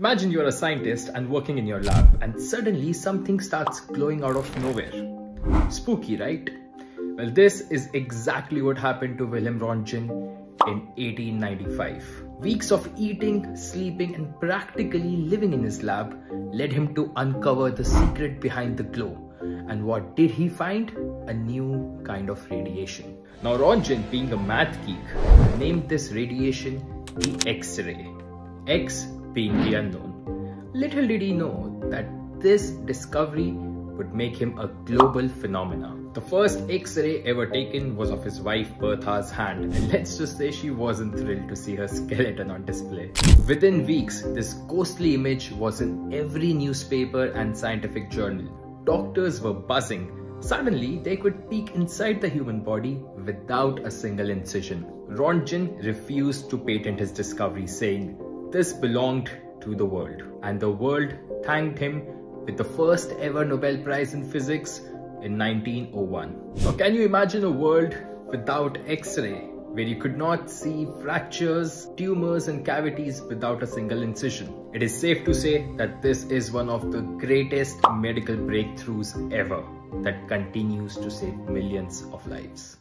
Imagine you're a scientist and working in your lab and suddenly something starts glowing out of nowhere. Spooky, right? Well, this is exactly what happened to Wilhelm Röntgen in 1895. Weeks of eating, sleeping and practically living in his lab led him to uncover the secret behind the glow. And what did he find? A new kind of radiation. Now Röntgen, being a math geek, named this radiation the X-ray. X being the unknown. Little did he know that this discovery would make him a global phenomenon. The first X-ray ever taken was of his wife Bertha's hand and let's just say she wasn't thrilled to see her skeleton on display. Within weeks, this ghostly image was in every newspaper and scientific journal. Doctors were buzzing. Suddenly, they could peek inside the human body without a single incision. Röntgen refused to patent his discovery saying, this belonged to the world and the world thanked him with the first ever Nobel Prize in Physics in 1901. Now can you imagine a world without X-ray where you could not see fractures, tumors and cavities without a single incision. It is safe to say that this is one of the greatest medical breakthroughs ever that continues to save millions of lives.